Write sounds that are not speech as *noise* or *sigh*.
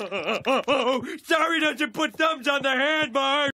Oh, *laughs* Sorry doesn't put thumbs on the handbar.